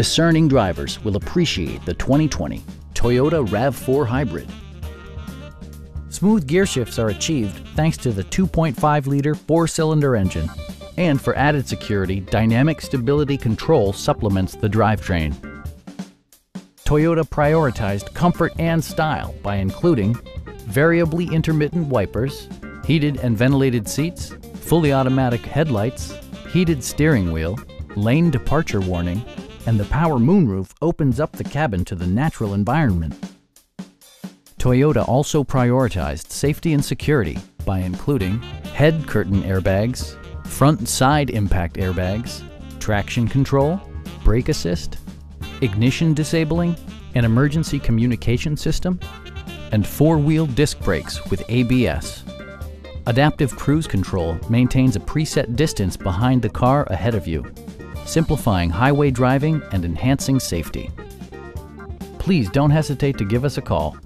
Discerning drivers will appreciate the 2020 Toyota RAV4 Hybrid. Smooth gear shifts are achieved thanks to the 2.5-liter four-cylinder engine. And for added security, Dynamic Stability Control supplements the drivetrain. Toyota prioritized comfort and style by including variably intermittent wipers, heated and ventilated seats, fully automatic headlights, heated steering wheel, lane departure warning, and the power moonroof opens up the cabin to the natural environment. Toyota also prioritized safety and security by including head curtain airbags, front side impact airbags, traction control, brake assist, ignition disabling, an emergency communication system, and four-wheel disc brakes with ABS. Adaptive Cruise Control maintains a preset distance behind the car ahead of you, simplifying highway driving and enhancing safety. Please don't hesitate to give us a call